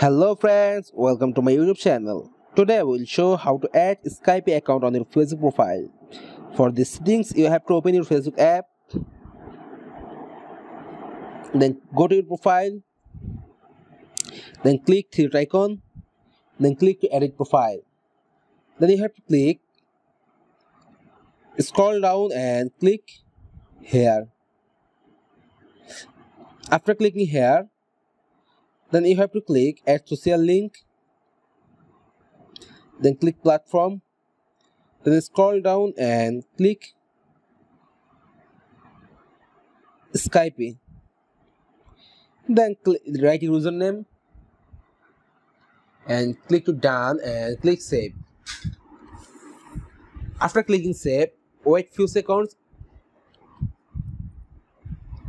Hello friends, welcome to my YouTube channel. Today I will show how to add Skype account on your Facebook profile. For these settings, you have to open your Facebook app, then go to your profile, then click the icon, then click to edit profile. Then you have to click, scroll down and click here. After clicking here, then you have to click add social link then click platform then scroll down and click Skype then click, write your username and click to done and click save. After clicking save wait few seconds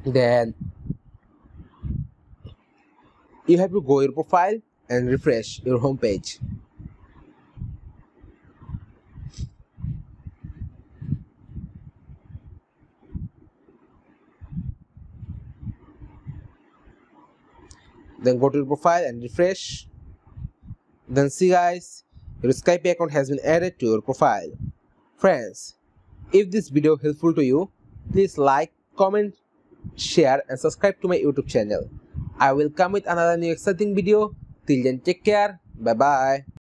then you have to go your profile and refresh your home page then go to your profile and refresh. Then see guys your skype account has been added to your profile. Friends if this video helpful to you please like comment share and subscribe to my youtube channel I will come with another new exciting video. Till then, take care. Bye bye.